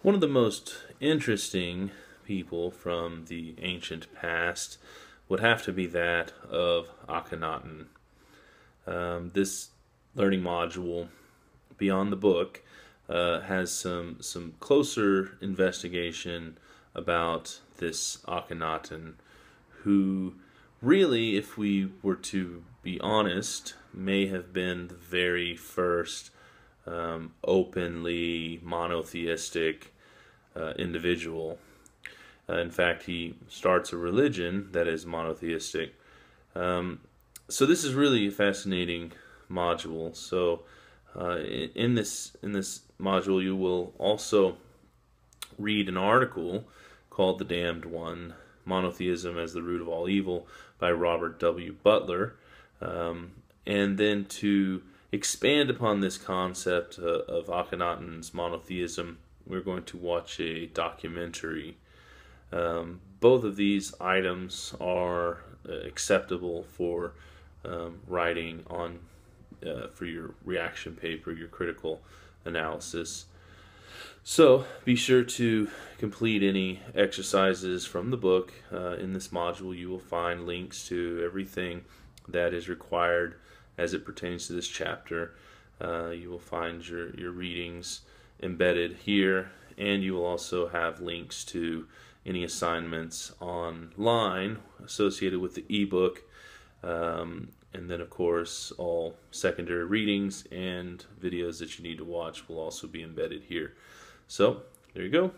One of the most interesting people from the ancient past would have to be that of Akhenaten. Um, this learning module, beyond the book, uh, has some some closer investigation about this Akhenaten, who really, if we were to be honest, may have been the very first um, openly monotheistic uh, individual. Uh, in fact, he starts a religion that is monotheistic. Um, so this is really a fascinating module. So uh, in, this in this module, you will also read an article called "The Damned One: Monotheism as the Root of All Evil" by Robert W. Butler, um, and then to expand upon this concept uh, of Akhenaten's monotheism, we're going to watch a documentary. Um, both of these items are uh, acceptable for um, writing on uh, for your reaction paper, your critical analysis. So be sure to complete any exercises from the book. Uh, in this module, you will find links to everything that is required as it pertains to this chapter. Uh, you will find your, your readings embedded here, and you will also have links to any assignments online associated with the ebook. Um, and then, of course, all secondary readings and videos that you need to watch will also be embedded here. So, there you go.